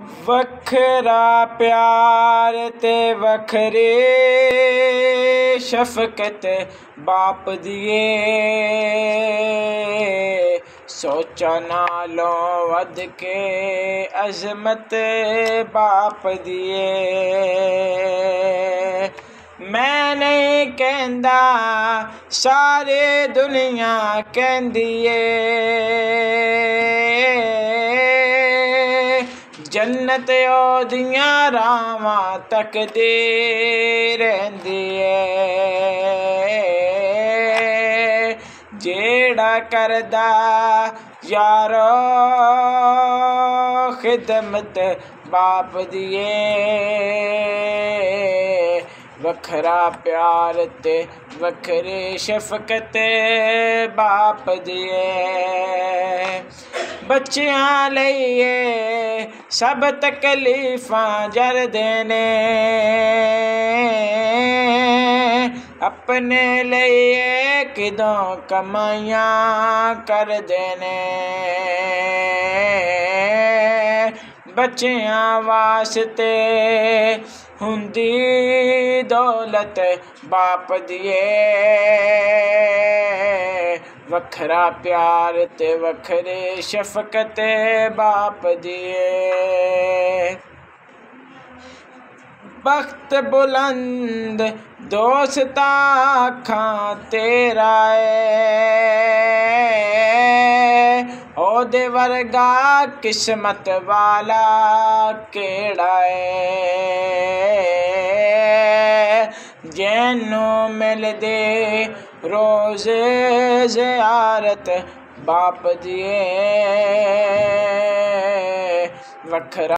وکھرا پیار تے وکھری شفقت باپ دیے۔ سوچا نالو ود کے عظمت باپ دیے۔ میں نہیں کہندا، سارے دنیا کہندی ਜੰਨਤ ਉਹਦੀਆਂ ਰਾਵਾਂ ਤੱਕਦੀ ਰਹਿੰਦੀ ਏ ਜਿਹੜਾ ਕਰਦਾ ਯਾਰੋ ਖਿਦਮਤ ਬਾਪ ਦੀਏ। ਵੱਖਰਾ ਪਿਆਰ ਤੇ ਵੱਖਰੀ ਸ਼ਫਕਤ ਬਾਪ ਦੀਏ। بچیاں لئیے، سب تکلیفاں جر دینے۔ اپنے لئیے کدوں کمائیاں کر دینے۔ بچیاں واسطے ہندی دولت باپ دیے۔ ਵੱਖਰਾ ਪਿਆਰ ਤੇ ਵੱਖਰੇ ਸ਼ਫਕਤ ਬਾਪ ਦੀਏ ਬਖਤ ਬੁਲੰਦ ਦੋਸਤਾ ਅੱਖਾਂ ਤੇਰਾ ਏ ਉਹਦੇ ਵਰਗਾ ਕਿਸਮਤ ਵਾਲਾ ਕਿਹੜਾ ਏ ਜੈਨੂੰ ਮਿਲਦੇ روزے زیارت باپ دیے وکھرا